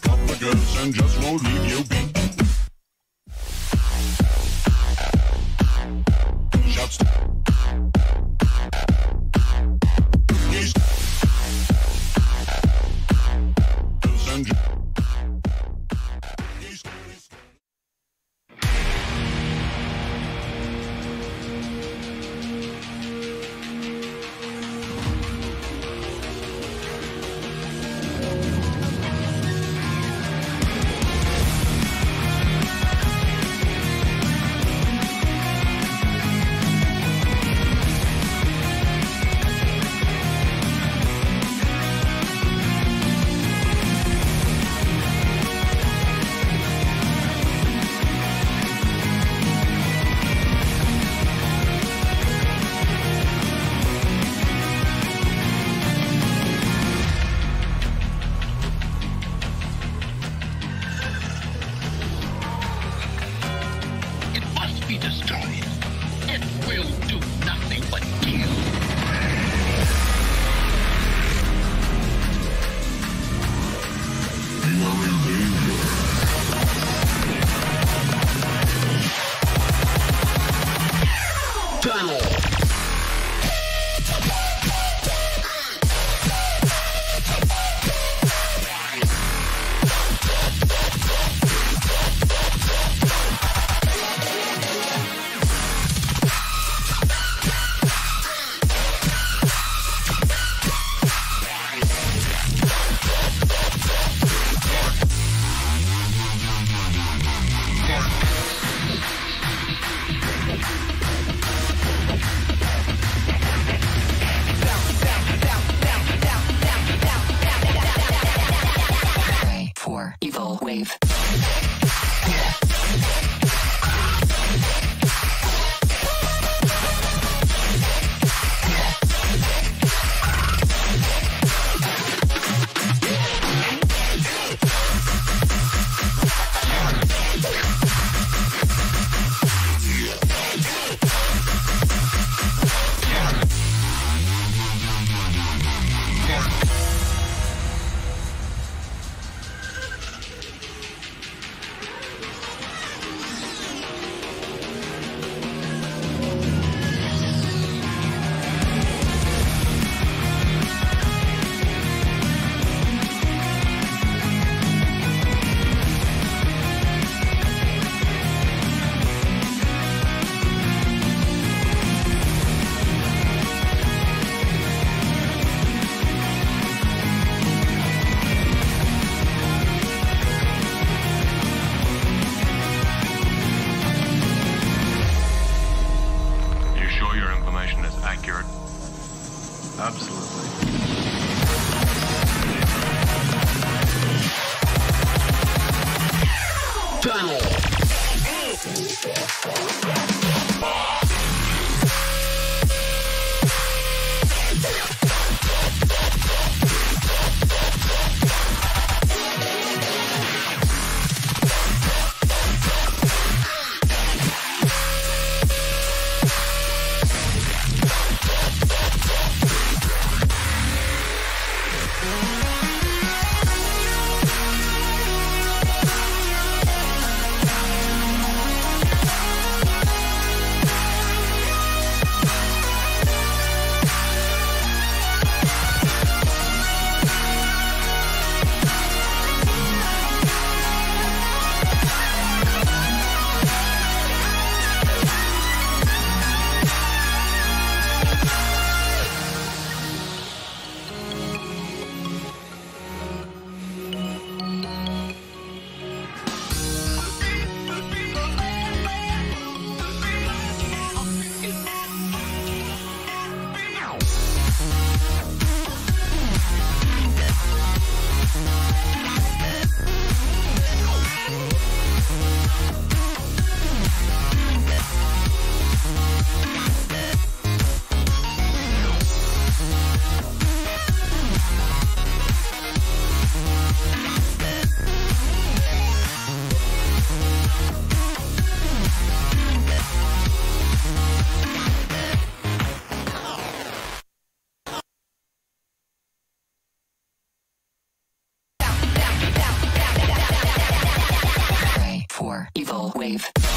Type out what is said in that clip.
couple girls and just won't leave you be. Shouts. Evil Wave. information is accurate. Absolutely. Wave.